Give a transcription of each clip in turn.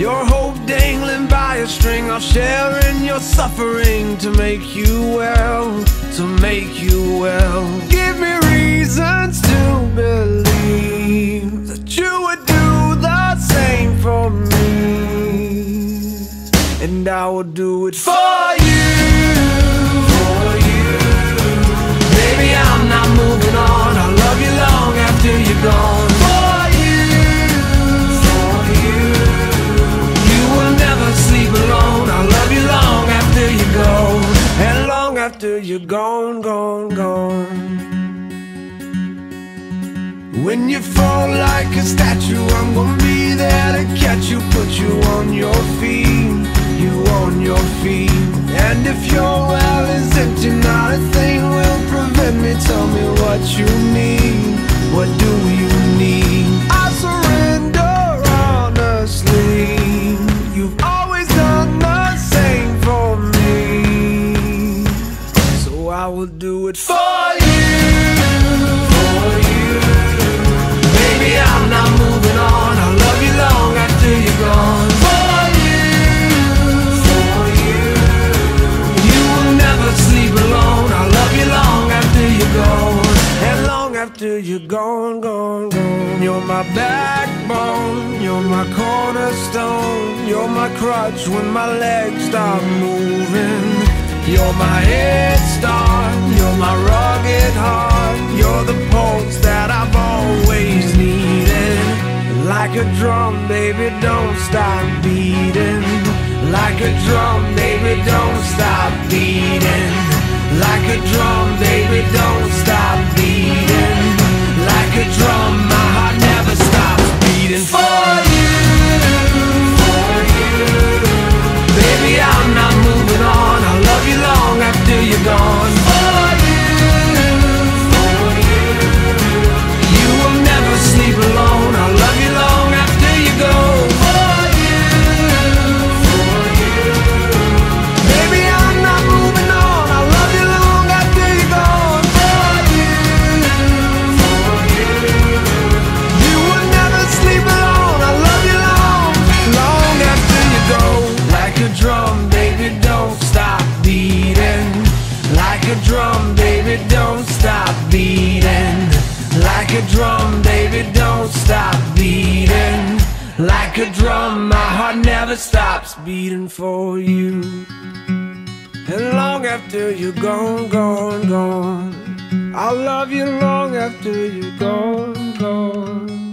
Your hope dangling by a string, I'll share in your suffering to make you well, to make you well. Give me reasons to believe that you would do the same for me, and I will do it for you. For you. Baby, I'm not moving on. I'll love you long after you're gone. After you're gone, gone, gone. When you fall like a statue, I'm gonna be there to catch you, put you on your feet, you on your feet. And if your well is empty, not a thing will prevent me. Tell me what you need, what do you will do it for you. For you. Baby, I'm not moving on. I'll love you long after you're gone. For you, for you. You will never sleep alone. I'll love you long after you're gone. And long after you're gone, gone, gone. You're my backbone. You're my cornerstone. You're my crutch when my legs stop moving. You're my head start, you're my rugged heart, you're the pulse that I've always needed. Like a drum, baby, don't stop beating. Like a drum, baby, don't stop beating. Like a drum, baby, don't never stops beating for you. And long after you're gone, gone, gone. I'll love you long after you're gone, gone, gone.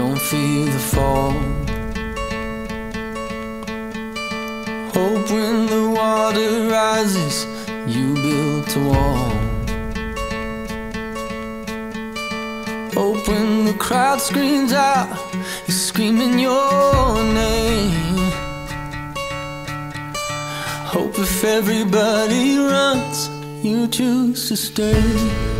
don't feel the fall. Hope when the water rises, you built a wall. Hope when the crowd screams out, you're screaming your name. Hope if everybody runs, you choose to stay.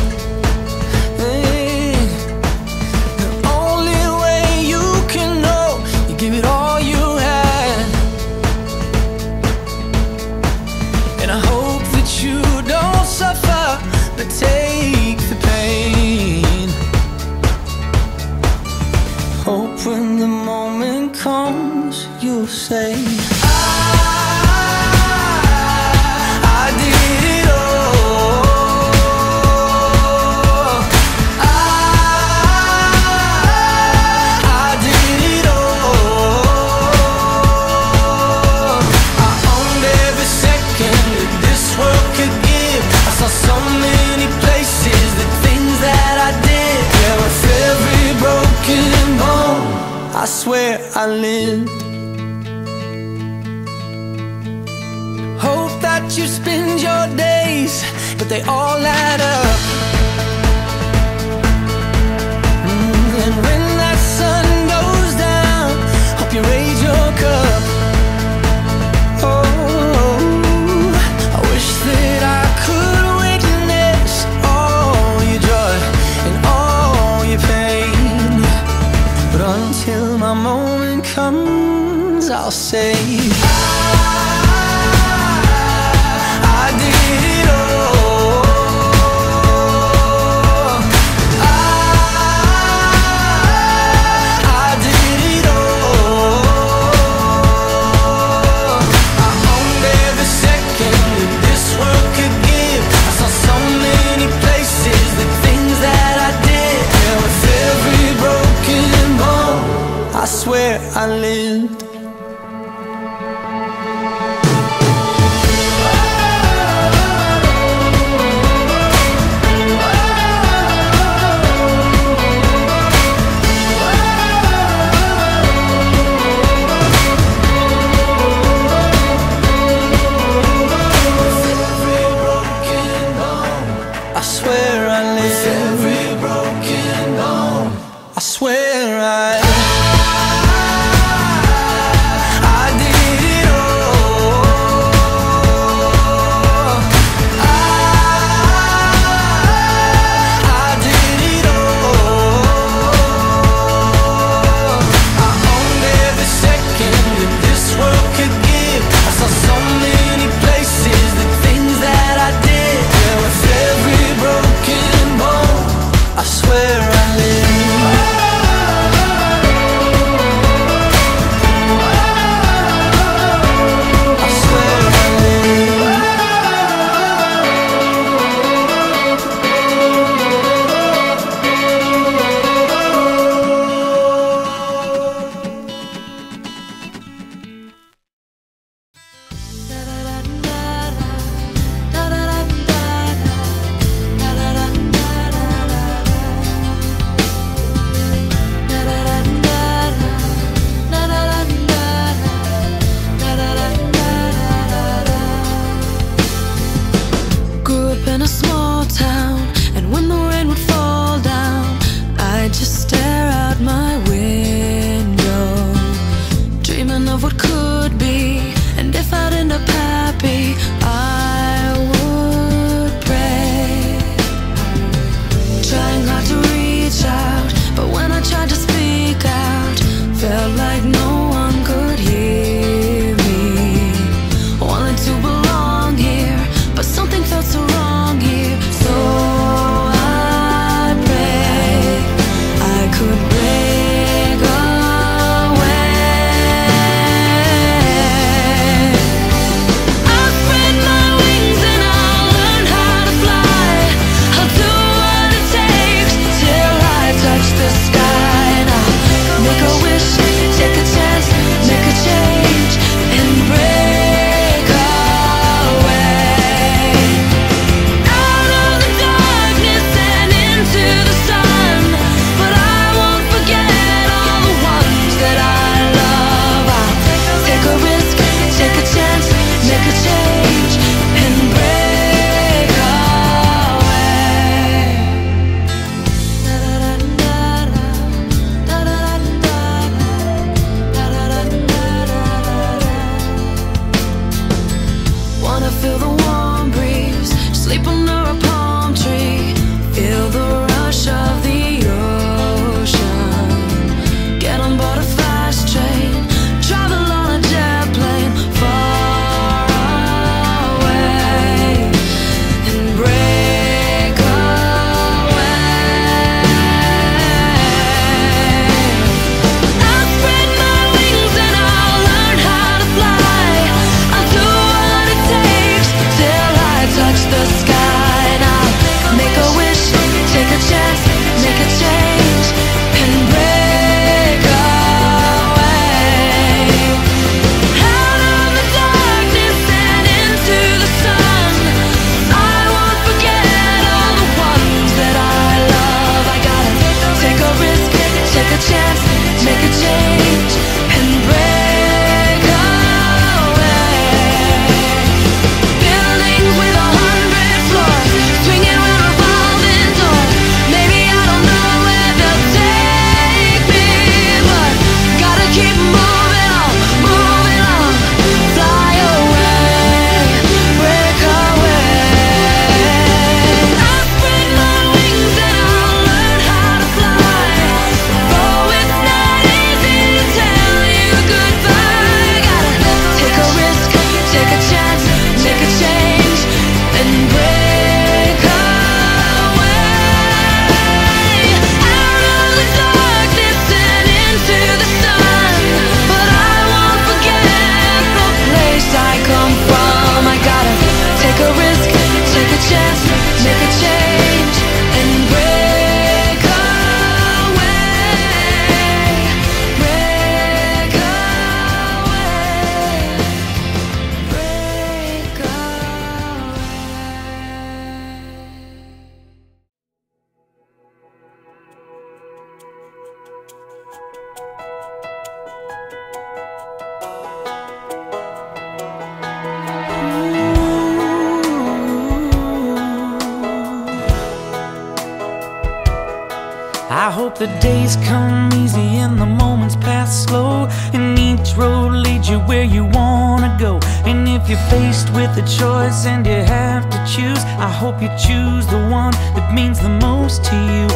where you wanna go. And if you're faced with a choice and you have to choose, I hope you choose the one that means the most to you.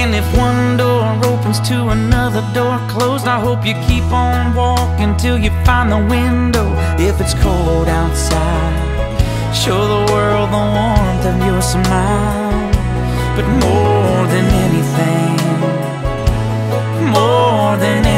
And if one door opens to another door closed, I hope you keep on walking till you find the window. If it's cold outside, show the world the warmth of your smile. But more than anything, more than anything.